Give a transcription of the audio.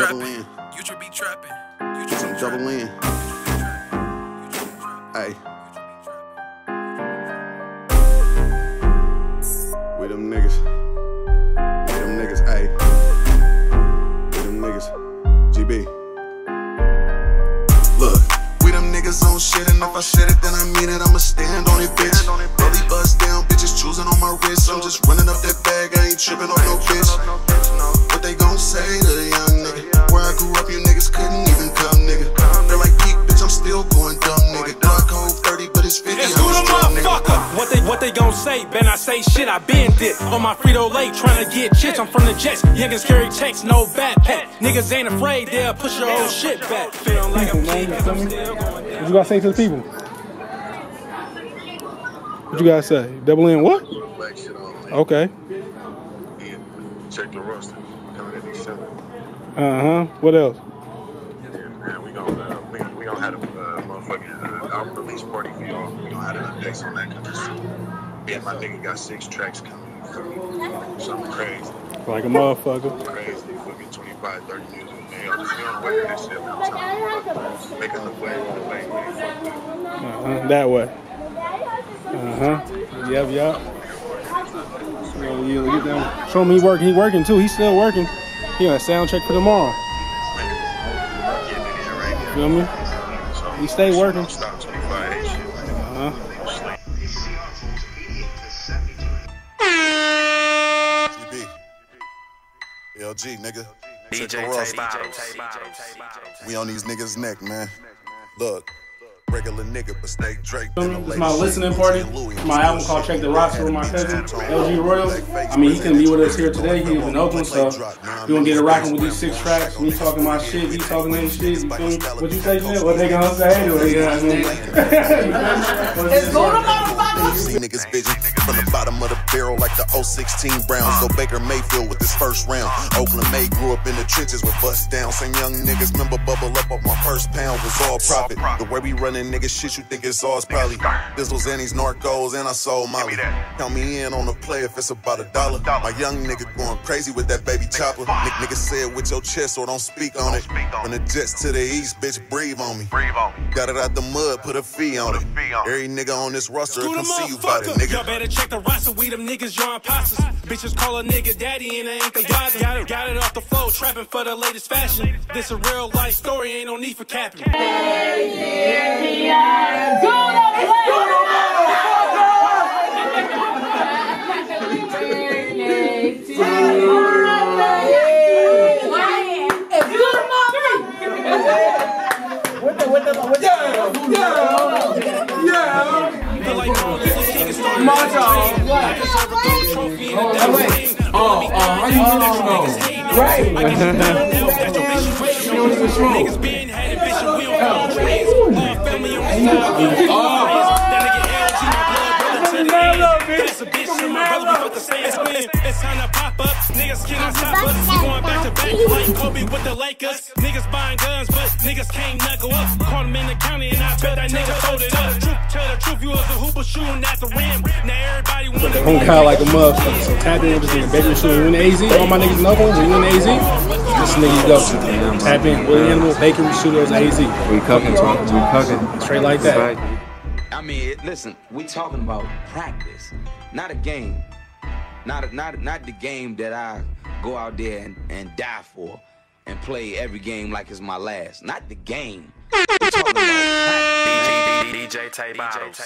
trapping. in. Future be trapping. Some double in. Hey. We them niggas. We them niggas, hey. We them niggas. GB. Look, we them niggas on shit, and if I said it, then I mean it. I'ma stand What they gon' say? Ben I say shit, I been it. On my Frito Lake, tryna get chicks. I'm from the Jets. Youngins carry checks, no backpack. Niggas ain't afraid, they'll push your whole shit back. Feeling like I'm king, I'm still going down. What you gotta say to the people? What you gotta say? Double in what? Black shit on. Like, Okay. check the roster. Coming in December. Uh huh. What else? Yeah, man, we gonna uh, we, we gonna have a uh, motherfucking uh, album release party for y'all. We gonna have an updates on that because me and my nigga got six tracks coming. Me? Something crazy, Like a motherfucker. crazy. Me? 25, 30 music. Man, y'all just feel way this shit. all the time. Making the way, the way. Uh huh. That way. Uh huh. Yep, yep. So you them. Show him he working. He working too. He's still working. He on a sound check for tomorrow. Getting it in right now. Feel me? He stay working. Stop 25 ain't shit. Uh huh. LG, nigga. DJ. Tay We on these niggas' neck, man. Look, regular nigga, but stay Drake. This is my listening party. My album called Check the Roster with my cousin, LG Royal. I mean, he couldn't be with us here today. He was in Oakland, so we gonna get it rocking with these six tracks. We talking my shit, he talking his shit. You feel me? What you say, Jim? What they gonna say anyway? You know what I mean? It's going to motherfucker. See niggas vision from the bottom of the barrel like the 016 Browns. Go Baker Mayfield with his first round. Oakland May grew up in the trenches with bust down. Same young niggas remember bubble up off my first pound was all profit. The way we running niggas shit you think it's all is probably Bizzles, Annies, Narcos, and I sold Molly. Count me in on the play if it's about a dollar. My young nigga going crazy with that baby chopper. Nick nigga said with your chest or don't speak on it. From the jets to the east, bitch, breathe on me. Got it out the mud, put a fee on it. Every nigga on this roster come see you about it, motherfucker? Y'all better check the roster. We them niggas, y'all imposters. Bitches call a nigga daddy and they ain't the father. Got it, got it off the flow, trapping for the latest fashion. This a real life story, ain't no need for capping. Feel like all this is king is starting to change. I deserve a gold trophy and a diamond ring. Oh, oh, how you know? Right. I guess you don't know that's your bitch ratio. Niggas being had a bitch and we don't call trans. All family on the side. That nigga LG, my blood brother to the end. That's a bitch and my brother, we fuck the same spin. It's time to pop up. Niggas cannot stop us. We going back to back like Kobe with the Lakers. Niggas buying guns, but niggas can't knuckle up. Caught him in the county and I bet that nigga folded up. Truth, tell the truth, you was a hooper shooting at the rim. Now everybody wanna Home kind like a motherfucker. So tap in with this nigga. Baker Shooter. We in the AZ. All my niggas in Oakland. We in the AZ. This nigga you go to. Tap in. Willie Animal. Bakery Studios AZ. We cooking, Tom. We cooking. Straight like that. I mean, listen, we talking about practice, not a game. Not, not, not the game that I go out there and, and die for and play every game like it's my last. Not the game. DJ Tay Bottles.